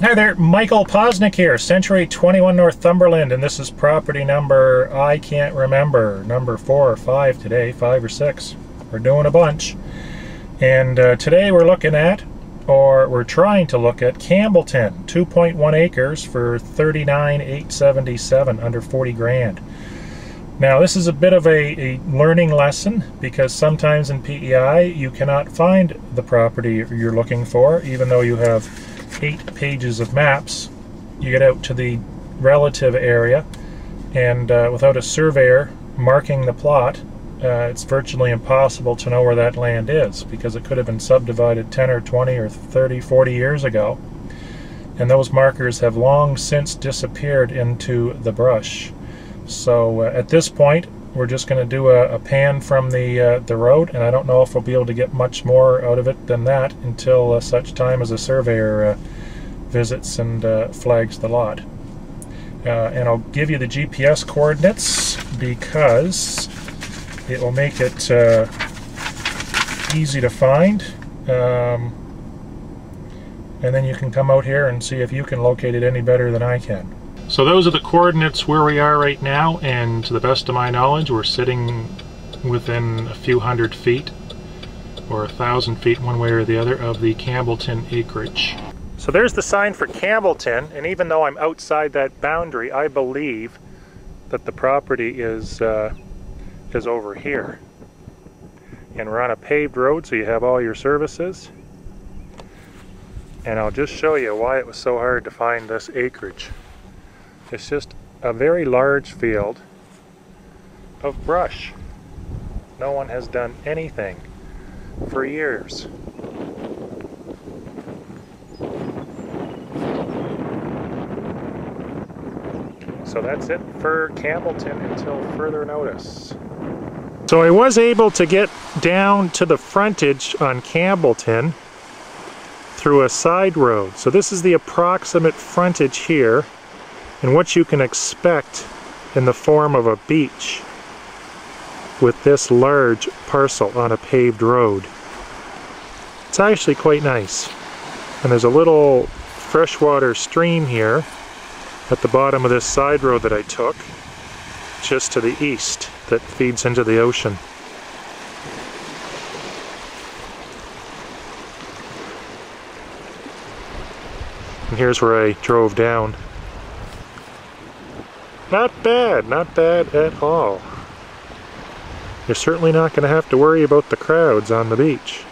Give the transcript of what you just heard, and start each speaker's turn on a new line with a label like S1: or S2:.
S1: Hi there, Michael Poczynek here, Century 21 Northumberland, and this is property number, I can't remember, number four or five today, five or six. We're doing a bunch. And uh, today we're looking at, or we're trying to look at Campbellton, 2.1 acres for 39,877, under 40 grand. Now this is a bit of a, a, learning lesson because sometimes in PEI you cannot find the property you're looking for even though you have eight pages of maps, you get out to the relative area, and uh, without a surveyor marking the plot, uh, it's virtually impossible to know where that land is because it could have been subdivided 10 or 20 or 30, 40 years ago. And those markers have long since disappeared into the brush. So uh, at this point, we're just going to do a, a, pan from the uh, the road, and I don't know if we'll be able to get much more out of it than that until uh, such time as a surveyor uh, visits and uh, flags the lot. Uh, and I'll give you the GPS coordinates because it will make it easy to find. Um, and then you can come out here and see if you can locate it any better than I can. So those are the coordinates where we are right now, and to the best of my knowledge, we're sitting within a few hundred feet, or a thousand feet one way or the other, of the Campbellton acreage. So there's the sign for Campbellton, and even though I'm outside that boundary, I believe that the property is, uh, is over here. And we're on a paved road, so you have all your services. And I'll just show you why it was so hard to find this acreage. It's just a very large field of brush. No one has done anything for years. So that's it for Campbellton until further notice. So I was able to get down to the frontage on Campbellton through a side road. So this is the approximate frontage here and what you can expect in the form of a beach with this large parcel on a paved road. It's actually quite nice. And there's a little freshwater stream here at the bottom of this side road that I took, just to the east, that feeds into the ocean. And here's where I drove down. Not bad, not bad at all. You're certainly not going to have to worry about the crowds on the beach.